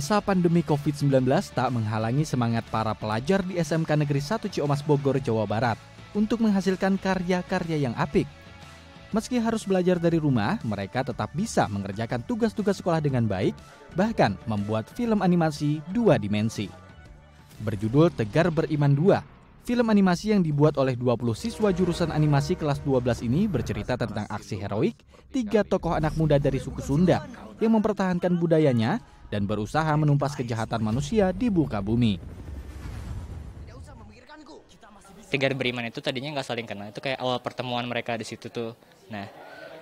Masa pandemi COVID-19 tak menghalangi semangat para pelajar di SMK Negeri 1 Ciomas Bogor, Jawa Barat untuk menghasilkan karya-karya yang apik. Meski harus belajar dari rumah, mereka tetap bisa mengerjakan tugas-tugas sekolah dengan baik, bahkan membuat film animasi dua dimensi. Berjudul Tegar Beriman 2, film animasi yang dibuat oleh 20 siswa jurusan animasi kelas 12 ini bercerita tentang aksi heroik tiga tokoh anak muda dari suku Sunda yang mempertahankan budayanya dan berusaha menumpas kejahatan manusia di buka bumi. Tegar Beriman itu tadinya nggak saling kenal, itu kayak awal pertemuan mereka di situ tuh. Nah,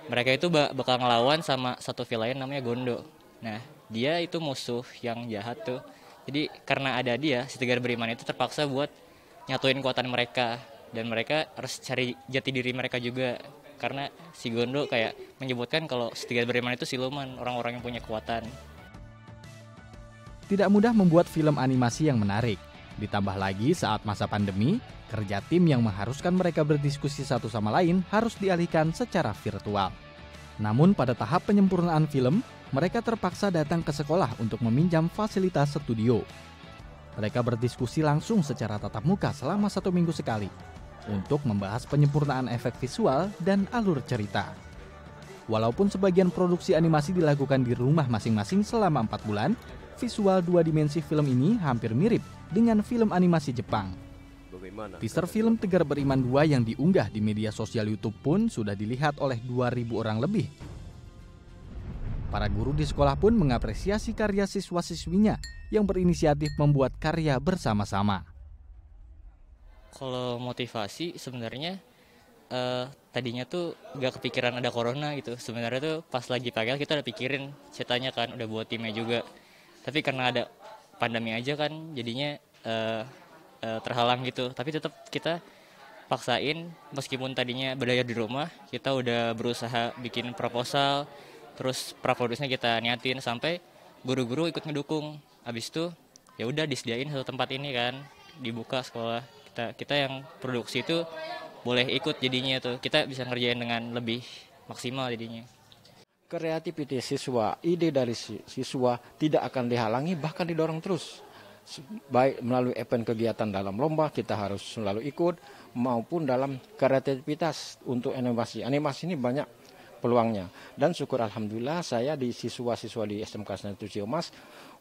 mereka itu bakal ngelawan sama satu villain namanya Gondo. Nah, dia itu musuh yang jahat tuh. Jadi karena ada dia, si Tegar Beriman itu terpaksa buat nyatuin kekuatan mereka dan mereka harus cari jati diri mereka juga karena si Gondo kayak menyebutkan kalau si Tegar Beriman itu siluman, orang-orang yang punya kekuatan. Tidak mudah membuat film animasi yang menarik. Ditambah lagi saat masa pandemi, kerja tim yang mengharuskan mereka berdiskusi satu sama lain harus dialihkan secara virtual. Namun pada tahap penyempurnaan film, mereka terpaksa datang ke sekolah untuk meminjam fasilitas studio. Mereka berdiskusi langsung secara tatap muka selama satu minggu sekali untuk membahas penyempurnaan efek visual dan alur cerita. Walaupun sebagian produksi animasi dilakukan di rumah masing-masing selama empat bulan, visual dua dimensi film ini hampir mirip dengan film animasi Jepang. Teaser film Tegar Beriman 2 yang diunggah di media sosial YouTube pun sudah dilihat oleh 2000 orang lebih. Para guru di sekolah pun mengapresiasi karya siswa-siswinya yang berinisiatif membuat karya bersama-sama. Kalau motivasi sebenarnya uh, tadinya tuh gak kepikiran ada corona gitu. Sebenarnya tuh pas lagi pagal kita udah pikirin ceritanya kan, udah buat timnya juga tapi karena ada pandemi aja kan jadinya uh, uh, terhalang gitu. Tapi tetap kita paksain meskipun tadinya berdaya di rumah kita udah berusaha bikin proposal terus praprodusnya kita niatin sampai guru-guru ikut ngedukung. Habis itu ya udah disediain satu tempat ini kan dibuka sekolah. Kita kita yang produksi itu boleh ikut jadinya tuh. Kita bisa ngerjain dengan lebih maksimal jadinya kreativitas siswa, ide dari siswa tidak akan dihalangi bahkan didorong terus. Baik melalui event kegiatan dalam lomba kita harus selalu ikut maupun dalam kreativitas untuk animasi. Animasi ini banyak peluangnya dan syukur alhamdulillah saya di siswa-siswa di SMK Sentucio Mas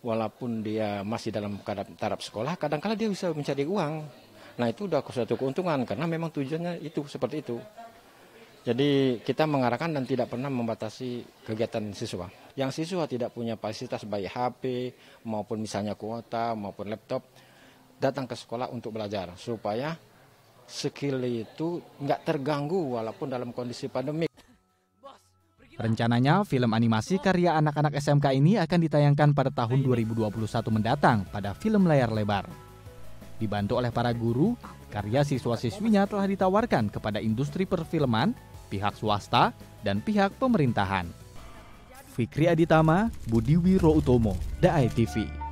walaupun dia masih dalam taraf sekolah kadang-kala dia bisa mencari uang. Nah itu udah suatu keuntungan karena memang tujuannya itu seperti itu. Jadi kita mengarahkan dan tidak pernah membatasi kegiatan siswa. Yang siswa tidak punya fasilitas baik HP maupun misalnya kuota maupun laptop, datang ke sekolah untuk belajar supaya skill itu nggak terganggu walaupun dalam kondisi pandemi. Rencananya film animasi karya anak-anak SMK ini akan ditayangkan pada tahun 2021 mendatang pada film layar lebar. Dibantu oleh para guru, karya siswa-siswinya telah ditawarkan kepada industri perfilman pihak swasta, dan pihak pemerintahan. Fikri Aditama, Budi Wiro Utomo, TV.